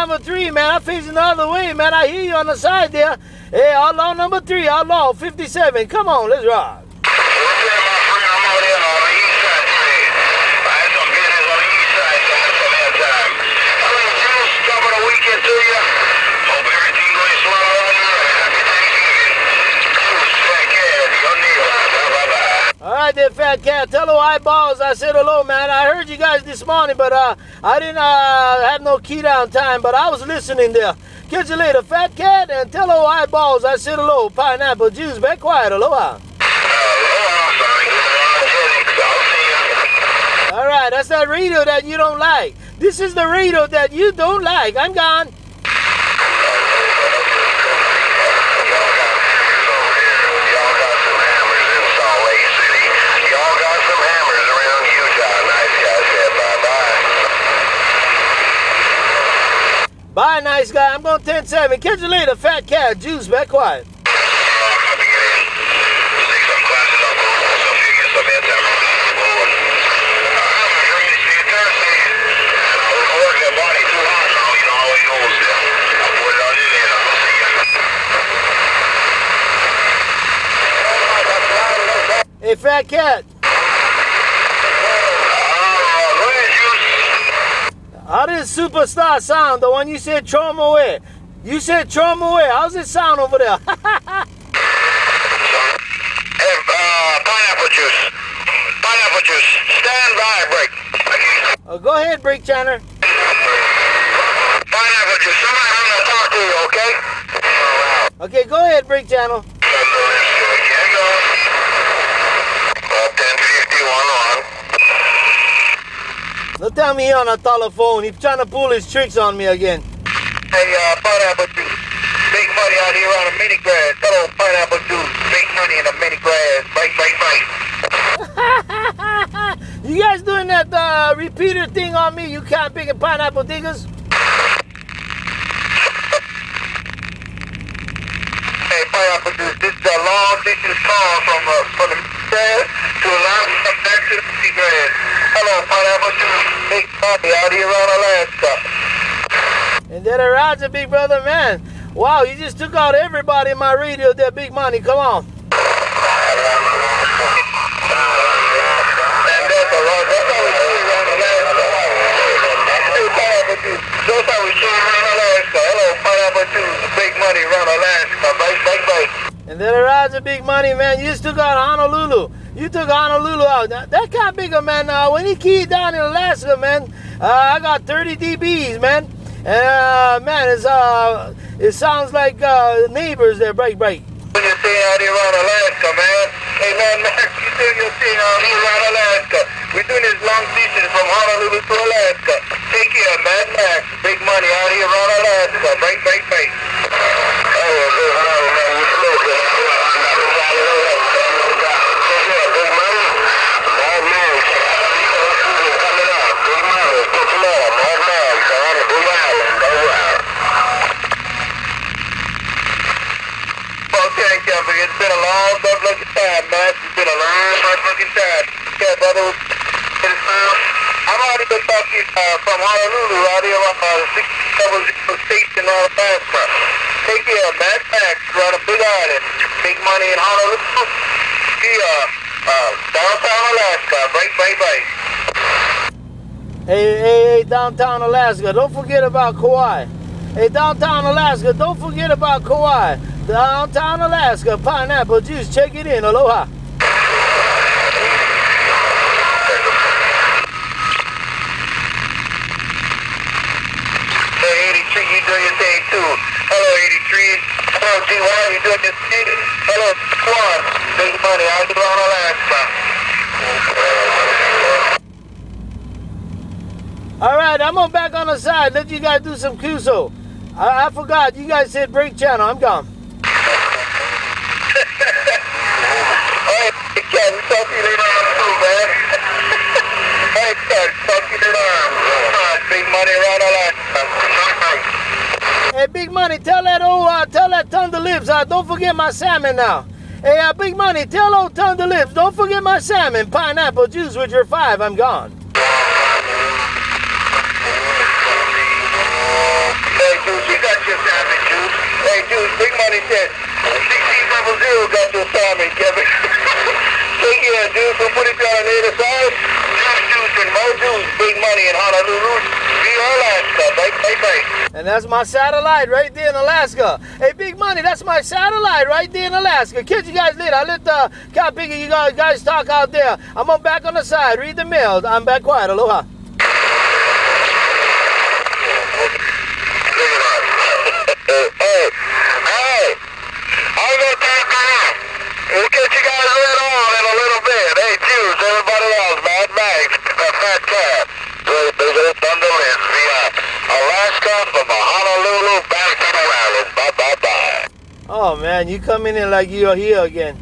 number three, man. I'm facing the other way, man. I hear you on the side there. Hey, outlaw number three, outlaw 57. Come on, let's rock. What's that, my friend? I'm out here on the east side today. I had some business on the east side, so I had some airtime. I mean, Juice, top of the weekend to you. Hope everything going slow on you. Happy Thanksgiving. Juice, fat cat, your neighbor. Bye-bye. All right, there, fat cat. Tell the eyeballs I said hello, man. I heard you guys this morning, but uh, I didn't uh, have no key down time, but I was listening there. Catch you later, fat cat, and tell the eyeballs I said hello. Pineapple juice, be quiet, aloha. All right, that's that radio that you don't like. This is the radio that you don't like. I'm gone. Y'all got hammers over here. Y'all got some hammers in Salt Lake City. Y'all got some hammers around Utah. Nice guy said bye-bye. Bye, nice guy. I'm going 10 7. Catch you later, fat cat. Juice, back quiet. Hey, fat cat. How does superstar sound? The one you said throw him away. You said throw him away. How's it sound over there? Uh, pineapple juice. Pineapple juice. Stand by, break. oh, go ahead, Break Channer. Pineapple juice. Somebody want to talk to you, okay? Okay, go ahead, Break Channel. Don't tell me he on a telephone. He's trying to pull his tricks on me again. Hey, uh, pineapple juice. Make money out here on the mini grass. Hello, pineapple juice. Make money in the mini grass. Bite, bite, bite. you guys doing that uh, repeater thing on me? You can't pick a pineapple diggers? Hey, pineapple juice. This is a long distance call from uh, from the grass to to come back to the mini grass. Hello, pineapple juice. Big out here on Alaska. And then a Roger, big brother, man. Wow, you just took out everybody in my radio there, big money. Come on. That's a lot. That's how we do it around Alaska. Hey, pineapple juice. That's how we do it around Alaska. Hello, pineapple juice. Big money around Alaska. Bite, bite, bite. And a big money, man. You just took out Honolulu. You took Honolulu out. Now, that kind of bigger, man. Uh, when he keyed down in Alaska, man, uh, I got 30 dBs, man. And uh, man, it's uh, it sounds like uh, neighbors there, break, break. Doing your thing out here around Alaska, man. Hey, man, Max, you doing your thing out here around Alaska. We're doing this long distance from Honolulu to Alaska. Take care, Mad Max. Big money out here around Alaska. Break, break, break. Okay, Kevin, it's been a looking time, man. It's been a long, tough time. Yeah, brother. I'm already been talking uh, from Honolulu, out here on uh, 670 station on Alaska. Take care, Mad Max, run a big island. Big money in Honolulu. Yeah, uh, downtown Alaska. Break, break, break. Hey, hey, hey, downtown Alaska, don't forget about Kauai. Hey, downtown Alaska, don't forget about Kauai. Downtown Alaska, pineapple juice, check it in. Aloha. Hey, 83, you doing your thing too. Hello, 83. Hello, G1, you doing your thing? Hello, Squad. Big money, here on Alaska. All right, I'm on back on the side. Let you guys do some Kuso. I, I forgot. You guys said break channel. I'm gone. Hey, Ken, talk to you later on man. hey, Ken, talk to you later on. Uh, Big money Alaska. Hey, Big Money, tell that old, uh, tell that Thunder Lips, uh, don't forget my salmon now. Hey, uh, Big Money, tell old Thunder Lips, don't forget my salmon, pineapple juice with your five. I'm gone. Hey, Hey, dude, Big Money said 16 double zero got your assignment, Kevin. Take care, dude. So put it down on the other side. Juice, juice, and more juice. Big Money in Honolulu. Alaska. Bye, bye, bye. And that's my satellite right there in Alaska. Hey, big money, that's my satellite right there in Alaska. Catch you guys later. I let the Cat Bigger you guys, guys talk out there. I'm on back on the side. Read the mail. I'm back quiet. Aloha. Hey, hey, hey. I'm gonna take off. We'll catch you guys later on in a little bit. Hey, Juice, everybody else, Mad Max, uh, Fat Cat. Wait, there's a thunder is via Alaska from Honolulu back to the island. Bye, bye, bye. Oh man, you coming in like you're here again.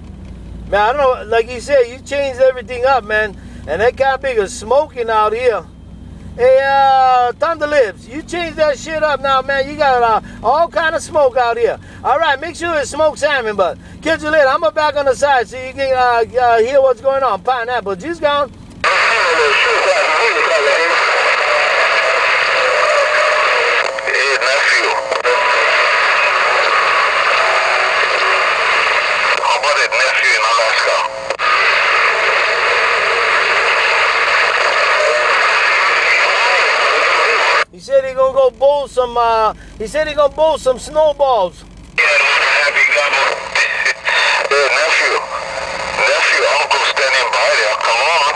Man, I don't know, like you said, you changed everything up, man. And that Cat Bigger smoking out here. Hey, uh, Thunder Lips, you changed that shit up now, man. You got uh, all kind of smoke out here. All right, make sure it's smoked salmon, but catch you later. I'm gonna back on the side so you can uh, uh, hear what's going on. Pineapple juice gone. Hey, nephew. How about that nephew in Alaska? He said he gonna go bowl some. Uh, he said he gonna bowl some snowballs. Yeah, happy gobble. hey, nephew. Nephew, uncle standing by there. Come on.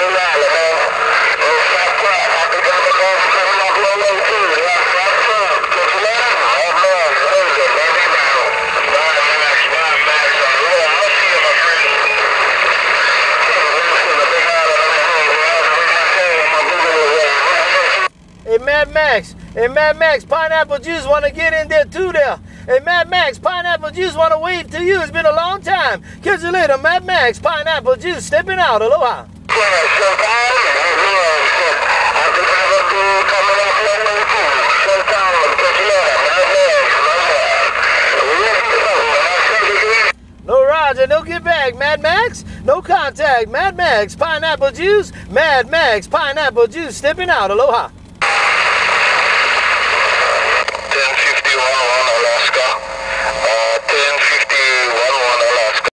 Relax, man. Oh, fat crap. Happy gobble, man. Coming up low, low, too. Yeah, fat crap. Just let him. Have love. Hey, good. Love you now. Bye, Max. Bye, Max. I'm real. I'll see you, my friend. Listen, the big island of the home. Well, the big island, my boogaloo, yeah. Hey, Mad Max. Hey, Mad Max, Pineapple Juice want to get in there too there. Hey, Mad Max, Pineapple Juice want to wave to you. It's been a long time. Catch you later, Mad Max, Pineapple Juice stepping out. Aloha. No Roger, no get back. Mad Max, no contact. Mad Max, Pineapple Juice. Mad Max, Pineapple Juice stepping out. Aloha.